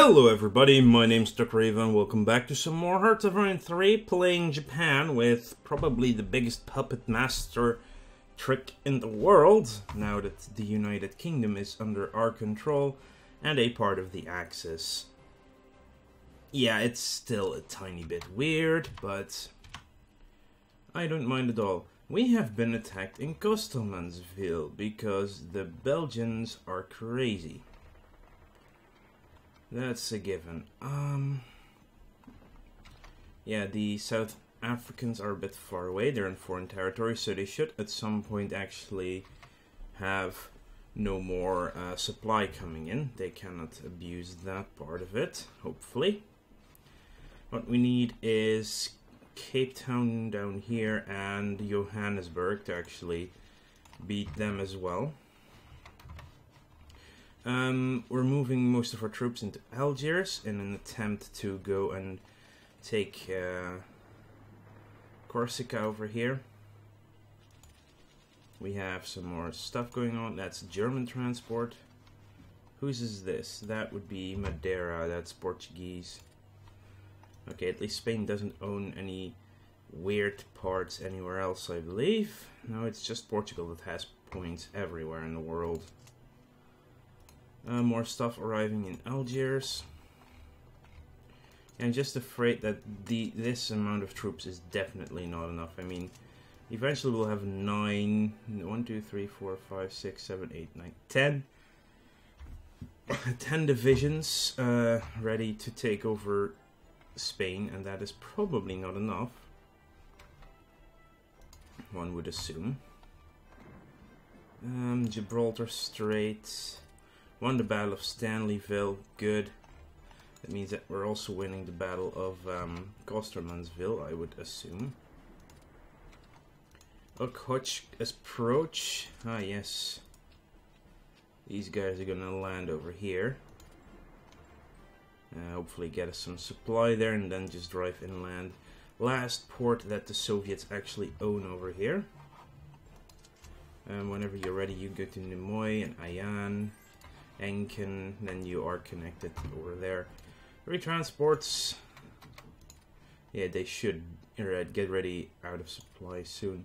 Hello everybody, my name's Tokryva, welcome back to some more Hearts of Iron 3, playing Japan with probably the biggest puppet master trick in the world, now that the United Kingdom is under our control and a part of the Axis. Yeah, it's still a tiny bit weird, but I don't mind at all. We have been attacked in Costermansville because the Belgians are crazy. That's a given. Um, yeah, the South Africans are a bit far away. They're in foreign territory, so they should at some point actually have no more uh, supply coming in. They cannot abuse that part of it, hopefully. What we need is Cape Town down here and Johannesburg to actually beat them as well. Um, we're moving most of our troops into Algiers in an attempt to go and take uh, Corsica over here. We have some more stuff going on. That's German transport. Whose is this? That would be Madeira. That's Portuguese. Okay, at least Spain doesn't own any weird parts anywhere else, I believe. No, it's just Portugal that has points everywhere in the world. Uh, more stuff arriving in Algiers. I'm just afraid that the this amount of troops is definitely not enough. I mean, eventually we'll have 9, 1, 2, 3, 4, 5, 6, 7, 8, 9, 10. 10 divisions uh, ready to take over Spain, and that is probably not enough. One would assume. Um, Gibraltar Strait. Won the Battle of Stanleyville. Good. That means that we're also winning the Battle of um, I would assume. Okhotsk approach. Ah, yes. These guys are gonna land over here. Uh, hopefully get us some supply there and then just drive inland. Last port that the Soviets actually own over here. Um, whenever you're ready, you go to Nimoy and Ayan. Enken, then you are connected over there. Retransports. Yeah, they should get ready out of supply soon.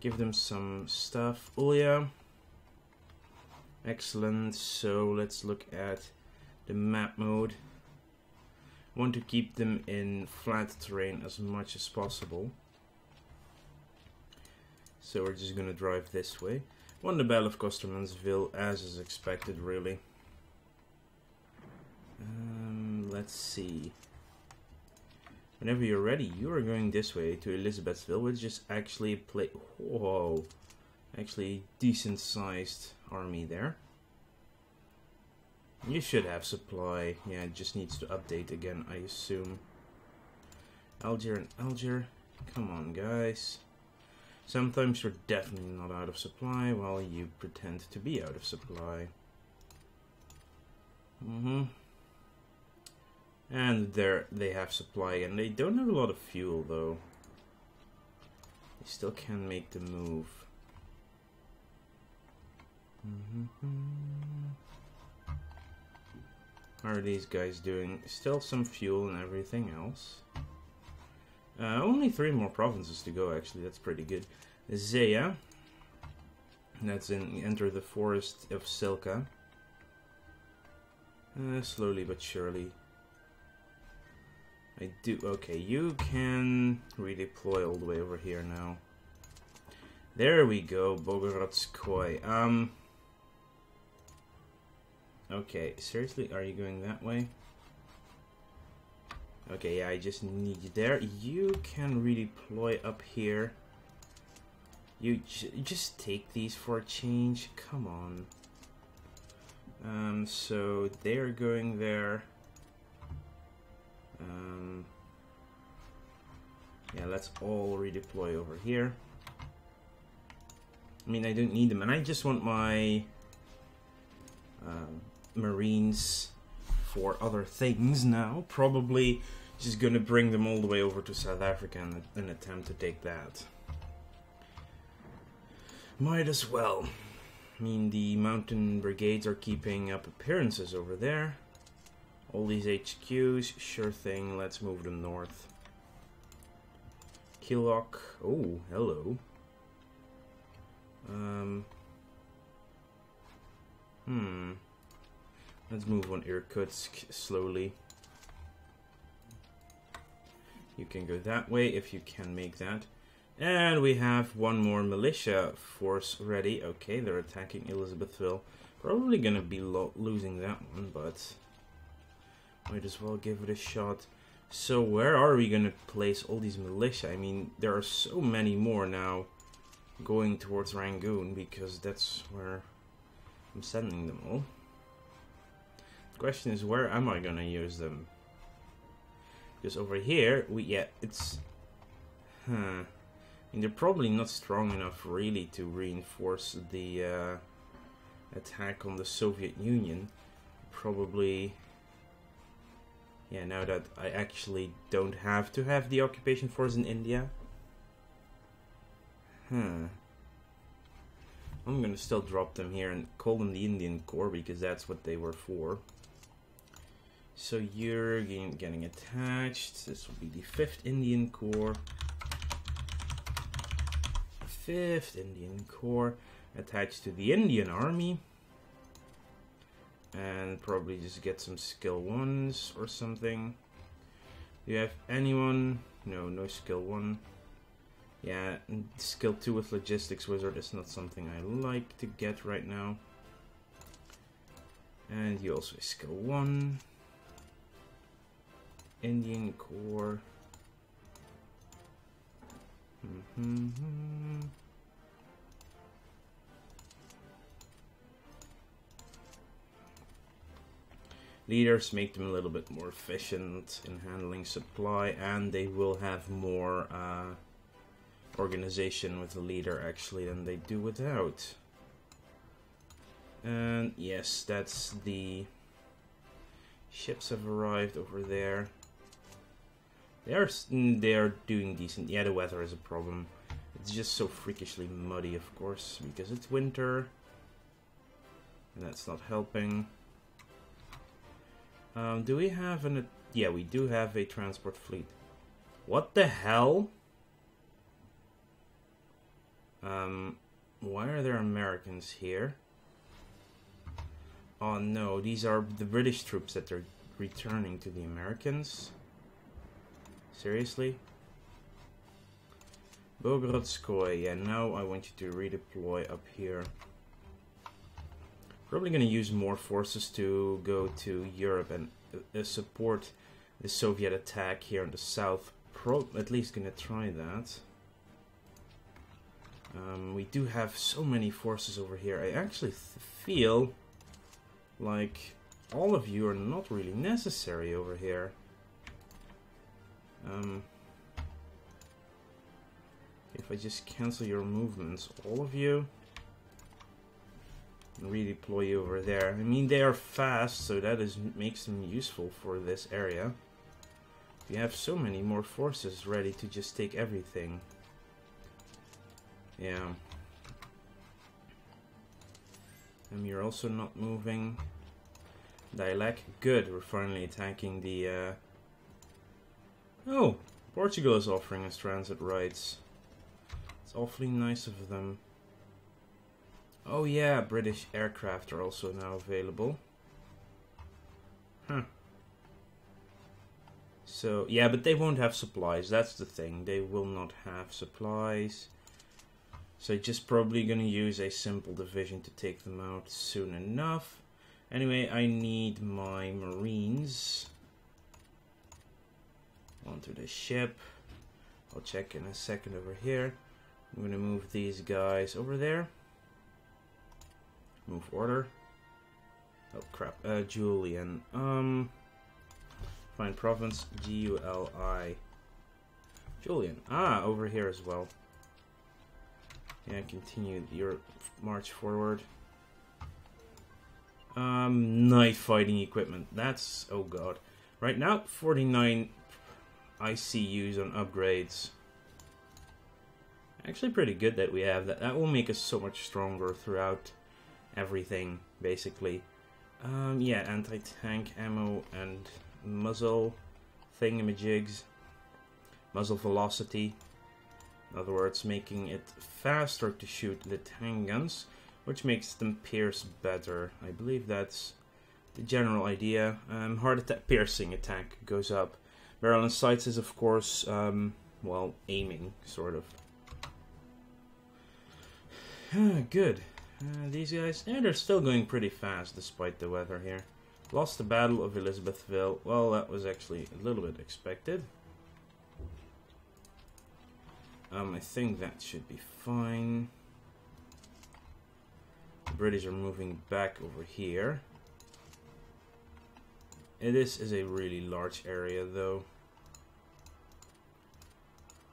Give them some stuff. Ulia. Excellent. So let's look at the map mode. Want to keep them in flat terrain as much as possible. So we're just gonna drive this way. Won the Battle of Costermansville, as is expected, really. Um, let's see. Whenever you're ready, you are going this way to Elizabethville, which is actually a play. Whoa, actually decent sized army there. You should have supply. Yeah, it just needs to update again, I assume. Alger and Alger. Come on, guys. Sometimes you're definitely not out of supply while you pretend to be out of supply. Mm-hmm. And there they have supply and they don't have a lot of fuel though. They still can make the move. Mm-hmm. How are these guys doing? Still some fuel and everything else. Uh, only three more provinces to go, actually. That's pretty good. Zeya. That's in enter the forest of Silka. Uh, slowly but surely. I do. Okay, you can redeploy all the way over here now. There we go, Bogorodskoy. Um. Okay, seriously, are you going that way? Okay, yeah, I just need you there. You can redeploy up here. You just take these for a change. Come on. Um, so they're going there. Um, yeah, let's all redeploy over here. I mean, I don't need them, and I just want my uh, Marines for other things now. Probably just gonna bring them all the way over to South Africa and, and attempt to take that. Might as well. I mean, the mountain brigades are keeping up appearances over there. All these HQs, sure thing, let's move them north. Kilok, oh, hello. Um, hmm. Let's move on Irkutsk slowly. You can go that way if you can make that. And we have one more militia force ready. Okay, they're attacking Elizabethville. Probably gonna be lo losing that one, but might as well give it a shot. So where are we gonna place all these militia? I mean, there are so many more now going towards Rangoon because that's where I'm sending them all. Question is, where am I gonna use them? Because over here, we yeah, it's huh. Mean, they're probably not strong enough really to reinforce the uh, attack on the Soviet Union. Probably yeah, now that I actually don't have to have the occupation force in India. Huh. I'm gonna still drop them here and call them the Indian Corps because that's what they were for. So you're getting, attached. This will be the 5th Indian Corps. 5th Indian Corps attached to the Indian Army and probably just get some skill ones or something. Do you have anyone? No, no skill one. Yeah, skill 2 with Logistics Wizard is not something I like to get right now. And you also skill 1. Indian Corps. Mm -hmm. leaders make them a little bit more efficient in handling supply and they will have more uh, organization with a leader actually than they do without and yes that's the ships have arrived over there they are mm, they are doing decent yeah the weather is a problem it's just so freakishly muddy of course because it's winter and that's not helping um, do we have an... Yeah, we do have a transport fleet. What the hell? Um, why are there Americans here? Oh no, these are the British troops that are returning to the Americans. Seriously? Bogrodskoy, yeah, now I want you to redeploy up here. Probably going to use more forces to go to Europe and uh, support the Soviet attack here in the south. Pro at least going to try that. Um, we do have so many forces over here. I actually feel like all of you are not really necessary over here. Um, if I just cancel your movements, all of you redeploy you over there. I mean, they are fast, so that is makes them useful for this area. We have so many more forces ready to just take everything. Yeah. And you're also not moving. Dialect, good. We're finally attacking the... Uh... Oh, Portugal is offering us transit rights. It's awfully nice of them. Oh yeah, British aircraft are also now available. Huh. So, yeah, but they won't have supplies. That's the thing. They will not have supplies. So just probably going to use a simple division to take them out soon enough. Anyway, I need my marines onto the ship. I'll check in a second over here. I'm going to move these guys over there. Move order. Oh crap. Uh, Julian. Um. Find province. G U L I. Julian. Ah, over here as well. Yeah, continue your march forward. Um, night fighting equipment. That's oh god. Right now, 49 ICUs on upgrades. Actually, pretty good that we have that. That will make us so much stronger throughout everything, basically. Um, yeah, anti-tank ammo and muzzle thingamajigs. Muzzle velocity. In other words, making it faster to shoot the tank guns, which makes them pierce better. I believe that's the general idea. Um, hard attack piercing attack goes up. Barrel and sights is, of course, um, well, aiming, sort of. Good. Uh, these guys, yeah, they're still going pretty fast despite the weather here. Lost the Battle of Elizabethville. Well, that was actually a little bit expected. Um, I think that should be fine. The British are moving back over here. This is a really large area, though.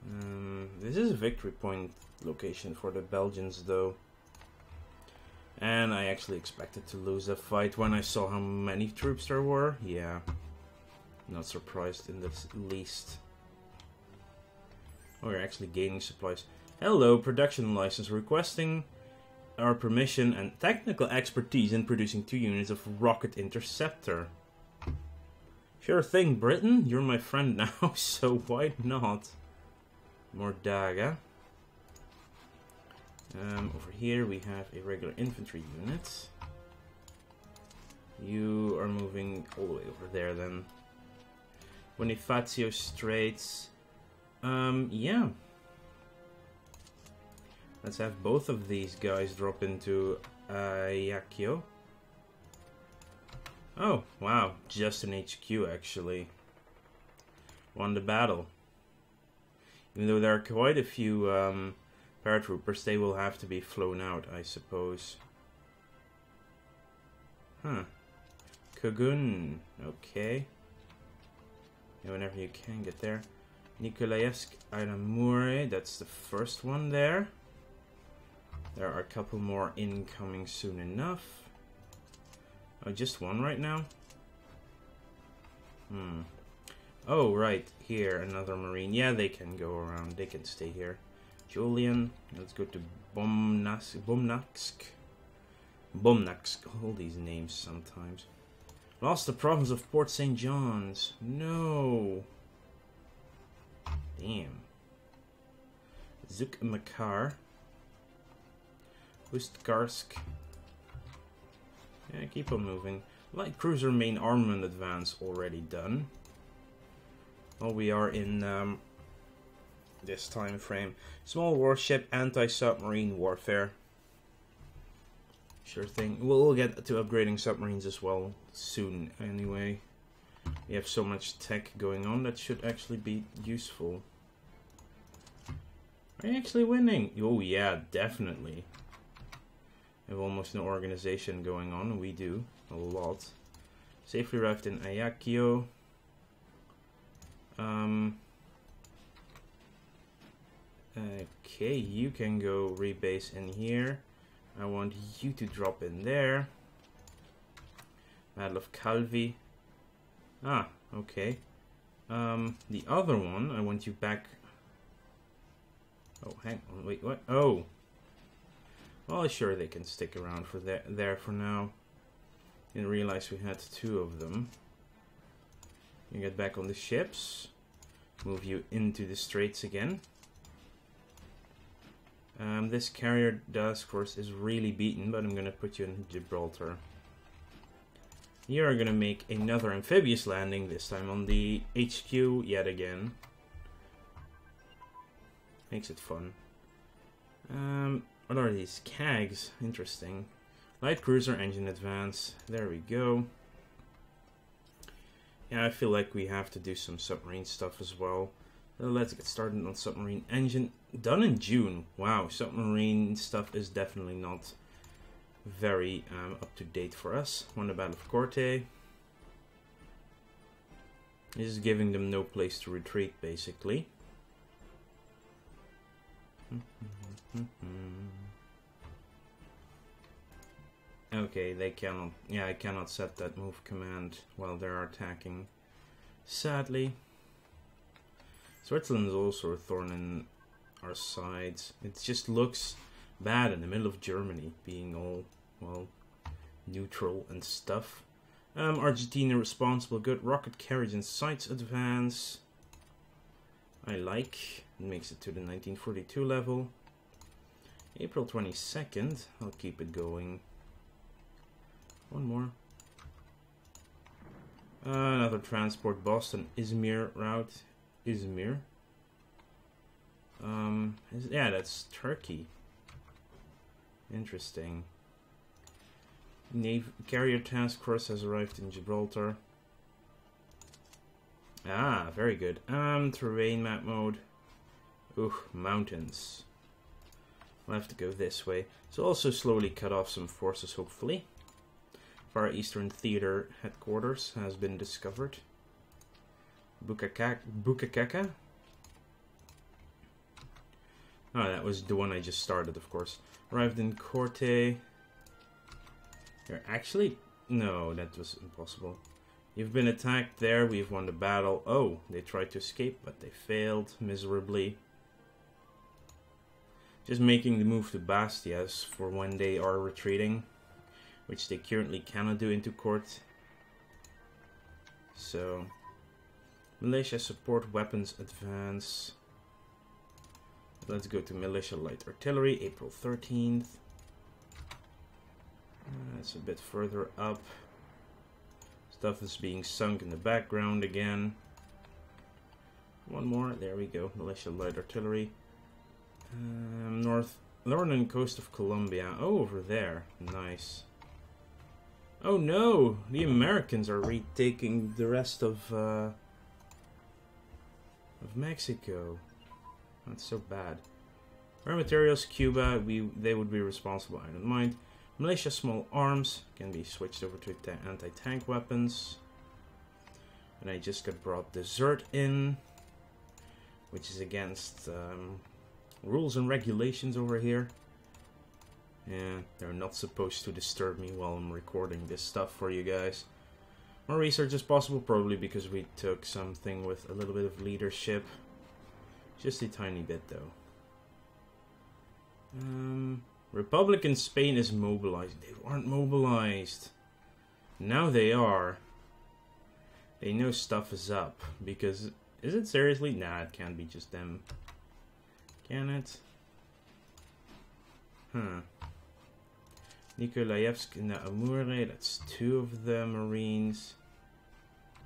Um, this is a victory point location for the Belgians, though. And I actually expected to lose a fight when I saw how many troops there were. Yeah. Not surprised in the least. Oh, we're actually gaining supplies. Hello, production license. Requesting our permission and technical expertise in producing two units of rocket interceptor. Sure thing, Britain. You're my friend now, so why not? More Daga. Um, over here we have a regular infantry unit. You are moving all the way over there then. Bonifacio Straits. Um, yeah. Let's have both of these guys drop into Ajaccio. Oh, wow. Just an HQ, actually. Won the battle. Even though there are quite a few um, paratroopers, they will have to be flown out, I suppose. Huh. Kogun. Okay. Yeah, whenever you can get there. Nikolaevsk Aramure, that's the first one there. There are a couple more incoming soon enough. Oh, just one right now? Hmm. Oh, right. Here, another marine. Yeah, they can go around. They can stay here. Julian. Let's go to Bomnask. Bomnaksk. Bomnaksk. All these names sometimes. Lost the province of Port St. John's. No. Damn. Zuk Makar. Ustkarsk. Yeah, keep on moving. Light cruiser main armament advance already done. Well, we are in um, this time frame. Small warship, anti-submarine warfare. Sure thing. We'll get to upgrading submarines as well soon anyway. We have so much tech going on that should actually be useful. Are you actually winning? Oh yeah, definitely. We have almost no organization going on. We do. A lot. Safely arrived in Ajaccio. Um, okay, you can go rebase in here. I want you to drop in there. Battle of Calvi. Ah, okay. Um, the other one, I want you back. Oh, hang on, wait, what? Oh. Well, sure, they can stick around for there, there for now. Didn't realize we had two of them. You get back on the ships. Move you into the straits again. Um, this carrier dust course is really beaten, but I'm going to put you in Gibraltar. You are going to make another amphibious landing, this time on the HQ yet again. Makes it fun. Um, what are these? CAGs. Interesting. Light cruiser engine advance. There we go. Yeah, I feel like we have to do some submarine stuff as well. Uh, let's get started on submarine engine. Done in June. Wow, submarine stuff is definitely not very um, up to date for us. Won the Battle of Corte. This is giving them no place to retreat, basically. Okay, they cannot... Yeah, I cannot set that move command while they're attacking. Sadly. Switzerland is also a thorn in our sides. It just looks bad in the middle of Germany being all, well, neutral and stuff. Um, Argentina responsible, good. Rocket carriage and sights advance. I like. It makes it to the 1942 level. April 22nd. I'll keep it going. One more. Another transport Boston Izmir route. Izmir. Um, is, yeah, that's Turkey. Interesting. Navy carrier task force has arrived in Gibraltar. Ah, very good. Um, terrain map mode. Ooh, mountains. We'll have to go this way. So also slowly cut off some forces, hopefully. Far Eastern Theater headquarters has been discovered. Bukakeka? Oh, ah, that was the one I just started, of course. Arrived in Corte. Here, actually, no, that was impossible. You've been attacked there, we've won the battle. Oh, they tried to escape, but they failed miserably. Just making the move to Bastias for when they are retreating, which they currently cannot do into Corte. So, militia support weapons advance. Let's go to militia light artillery, April 13th. That's a bit further up. Stuff is being sunk in the background again. One more, there we go, militia light artillery. Um, north, northern coast of Colombia. Oh, over there, nice. Oh no, the Americans are retaking the rest of uh, of Mexico. That's so bad. Rare materials, Cuba, we they would be responsible. I don't mind. militia small arms can be switched over to anti-tank weapons. And I just got brought dessert in, which is against um, rules and regulations over here. Yeah, they're not supposed to disturb me while I'm recording this stuff for you guys. More research is possible, probably because we took something with a little bit of leadership. Just a tiny bit, though. Um, Republican Spain is mobilized. They weren't mobilized. Now they are. They know stuff is up. Because, is it seriously? Nah, it can't be just them. Can it? Huh. Nikolaevsk and Amure, that's two of the Marines.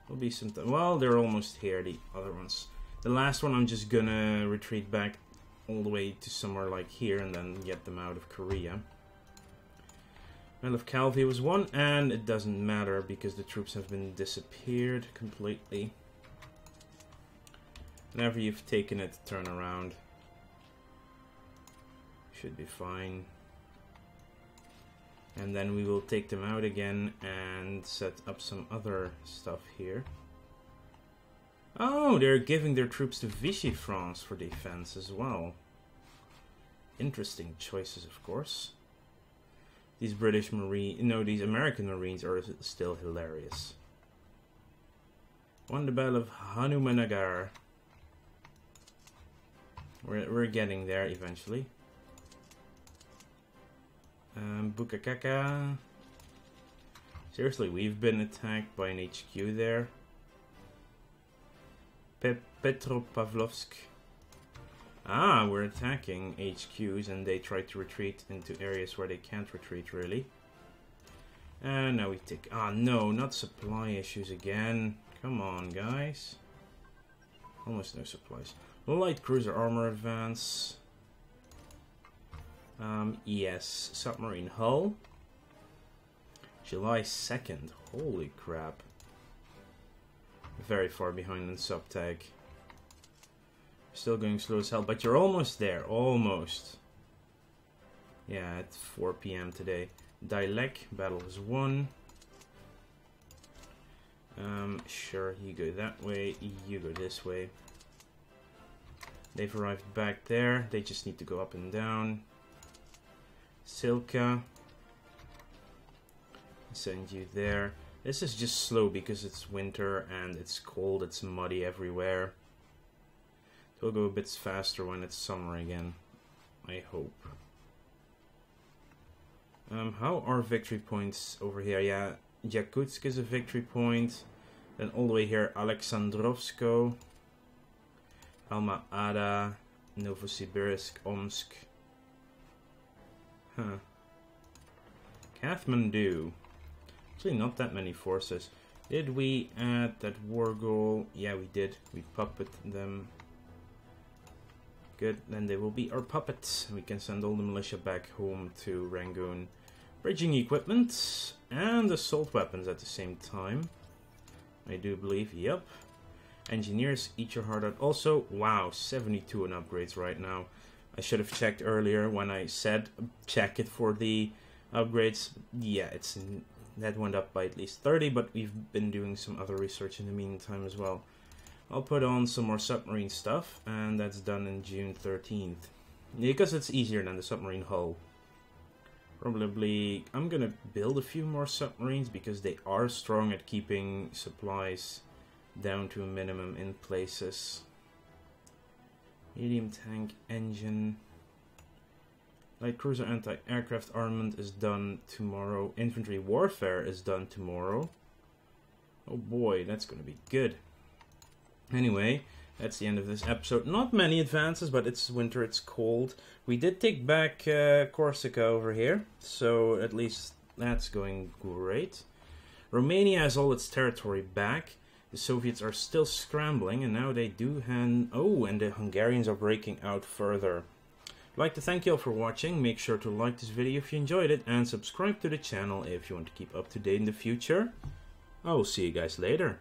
Will be some. Well, they're almost here, the other ones. The last one I'm just gonna retreat back all the way to somewhere like here and then get them out of Korea. Battle of Calvi was won, and it doesn't matter because the troops have been disappeared completely. Whenever you've taken it, turn around. Should be fine. And then we will take them out again and set up some other stuff here. Oh, they're giving their troops to Vichy France for defense as well. Interesting choices, of course. These British Marines, no, these American Marines are still hilarious. Won the Battle of Hanumanagar. We're, we're getting there eventually. Um, Bukakaka. Seriously, we've been attacked by an HQ there. Pe Petropavlovsk. Ah, we're attacking HQs and they try to retreat into areas where they can't retreat, really. And now we take... Ah, no, not supply issues again. Come on, guys. Almost no supplies. Light cruiser armor advance. Um, yes, submarine hull. July 2nd. Holy crap. Very far behind in subtag. Still going slow as hell, but you're almost there. Almost. Yeah, at 4 p.m. today. Dilek, battle is won. Um, sure, you go that way, you go this way. They've arrived back there. They just need to go up and down. Silka. Send you there. This is just slow because it's winter and it's cold, it's muddy everywhere. It'll go a bit faster when it's summer again. I hope. Um, how are victory points over here? Yeah, Yakutsk is a victory point. Then all the way here, Alexandrovsko, Alma Ada, Novosibirsk, Omsk. Huh. Kathmandu. Actually, not that many forces. Did we add that war goal? Yeah, we did. We puppet them. Good, then they will be our puppets. We can send all the militia back home to Rangoon. Bridging equipment and assault weapons at the same time. I do believe, yep. Engineers, eat your heart out. Also, wow, 72 in upgrades right now. I should have checked earlier when I said check it for the upgrades. Yeah, it's that went up by at least 30, but we've been doing some other research in the meantime as well. I'll put on some more submarine stuff, and that's done in June 13th. Because it's easier than the submarine hull. Probably, I'm gonna build a few more submarines because they are strong at keeping supplies down to a minimum in places. Medium tank engine. Light cruiser anti-aircraft armament is done tomorrow. Infantry warfare is done tomorrow. Oh boy, that's gonna be good. Anyway, that's the end of this episode. Not many advances, but it's winter, it's cold. We did take back uh, Corsica over here, so at least that's going great. Romania has all its territory back. The Soviets are still scrambling, and now they do hand... Oh, and the Hungarians are breaking out further. I'd like to thank you all for watching. Make sure to like this video if you enjoyed it, and subscribe to the channel if you want to keep up to date in the future. I will see you guys later.